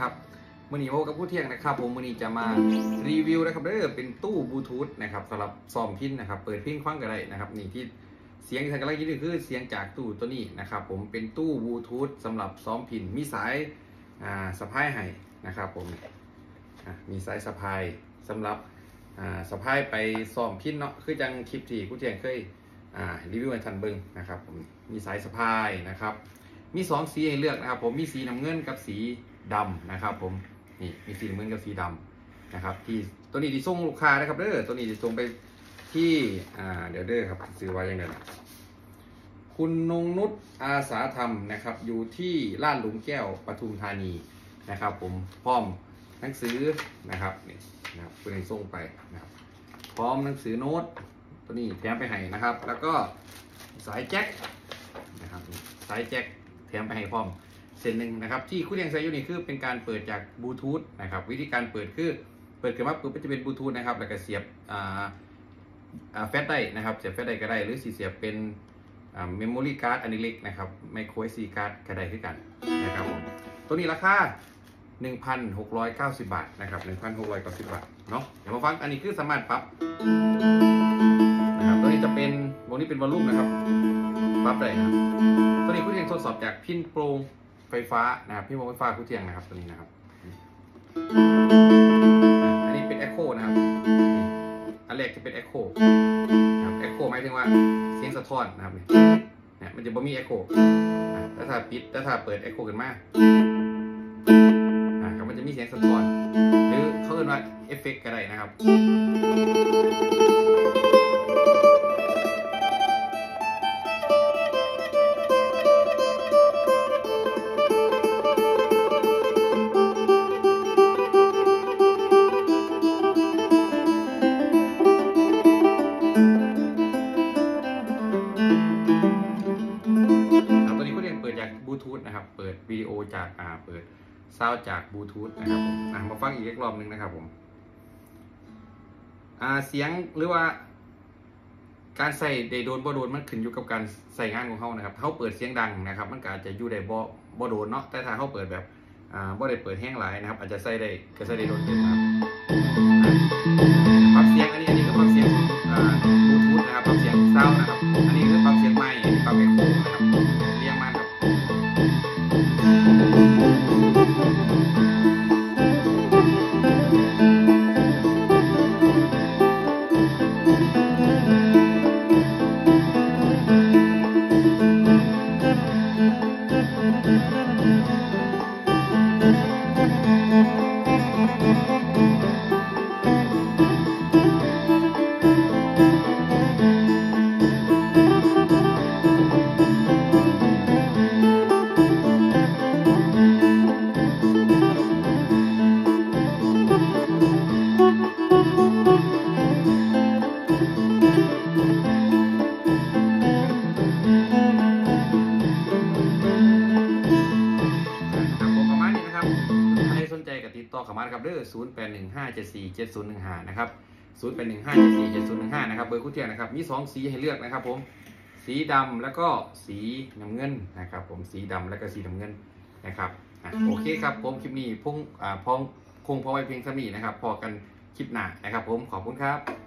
นะครับมื่อนี้โอกับผู้เที่ยงนะครับผมมื่อนี้จะมารีวิวนะครับเด้อเป็นตู้บลูทูธนะครับสำหรับซ่อมพินนะครับ เปิดเพลงฟังก็ได้นะครับนี่ที่เสียงที่ท่านกำลังยินนี่คือเสียงจากตู้ตัวนี้นะครับผมเป็นตู้บลูทูธสำหรับซ้อมพินมีสายอ่าสะพายให้นะครับผมมีสายสะพายสำหรับอ่าสะพายไปซ้อมพินเนาะคือจังคลิปที่ผู้เที่ยงเคยอ่ารีวิวให้ท่านเบิ่งนะครับผมมีสายสะพายนะครับ มีสองสีให้เลือกนะครับ ผมมีสีน้ำเงินกับสีดำนะครับ ผมนี่มีสีน้ำเงินกับสีดำนะครับ ที่ตัวนี้ที่ส่งลูกค้านะครับเด้อตัวนี้จะส่งไปที่อ่าเดี๋ยวเด้อครับซื้อไว้ยังไงนคุณนงนุชอาสาธรรมนะครับ อยู่ที่ลาดหลุมแก้วปทุมธานีนะครับ ผมพร้อมหนังสือนะครับนี่นะครับคุณให้ส่งไปนะครับพร้อมหนังสือโน้ตตัวนี้แถมไปให้นะครับ แล้วก็สายแจ็คนะครับสายแจ็ค แถมไปให้พร้อมเส้นหนึ่งนะครับ ที่ครูเที่ยงใช้อยู่นี่คือเป็นการเปิดจากบลูทูธนะครับวิธีการเปิดคือเปิดขึ้นมาปุ๊บก็จะเป็นบลูทูธนะครับแล้วก็เสียบแฟลชได้นะครับเสียบแฟลชได้ก็ได้ หรือสีเสียบเป็น memory card อันนี้เล็กนะครับ micro SD card ก็ได้คือกันนะครับผมตัวนี้ราคา1,690 บาทนะครับ1,690 บาทเนาะเดี๋ยวมาฟังอันนี้คือสามารถปรับนะครับตัวนี้จะเป็นวงนี้เป็นวอลลุ่มนะครับ ปรับได้นะครับตัวนี้คุณเทียงทดสอบจากพินโปรงไฟฟ้านะครับพินโปรงไฟฟ้าคุณเทียงนะครับตัวนี้นะครับ อันนี้เป็น Echo นะครับอันแรกจะเป็น Echo นะครับ Echo หมายถึงว่าเสียงสะท้อนนะครับนี่เนี่ยมันจะบ่มี Echo อะแล้วถ้าปิดแล้วถ้าเปิด Echo ขึ้นมาอะมันจะมีเสียงสะท้อน หรือเขาเรียกว่าเอฟเฟกต์ก็ได้นะครับ จากอ่าเปิดซาร์จากบลูทูธนะครับผมอะมาฟังอีกรอบหนึงนะครับผมอ่าเสียงหรือว่า การใส่ได้โดนบ่โดนมันขึ้นอยู่กับการใส่งานของเขานะครับเขาเปิดเสียงดังนะครับ มันก็อาจจะอยู่ได้บ่บ่โดนเนาะแต่ถ้าเขาเปิดแบบอ่าบ่ได้เปิดแห้งหลายนะครับ อาจจะใส่ได้ก็ใส่ได้โดนเต็มครับ นใจกับติดต่อเข้ามานะครับเด้อ0 8 1 5 7 4 7 0 1 5นะครับ0 8 1 5 7 4 7 0 1 5นะครับเบอร์คู่เทียงนะครับมี2สีให้เลือกนะครับผมสีดำแล้วก็สีน้ำเงินนะครับผมสีดำแล้วก็สีน้ำเงินนะครับอะโอเคครับผมคลิปนี้พงอ่าพองคงพอไว้เพียงเท่านี้นะครับพอกันคลิปหน้านะครับผมขอบคุณครับ